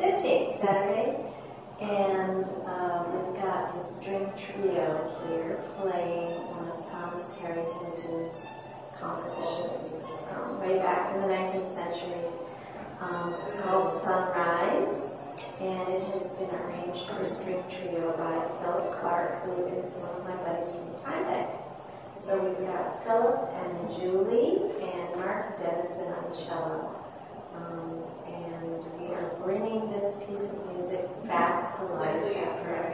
14th 15th, Saturday. And uh, we've got a string trio here playing one of Thomas Harry Hinton's compositions from way back in the 19th century. Um, it's called Sunrise, and it has been arranged for string trio by Phillip Clark, who is one of my buddies from Tyvek. So we've got Phillip and Julie and Mark Dennison on cello. Um, and we are bringing this piece of music back to life after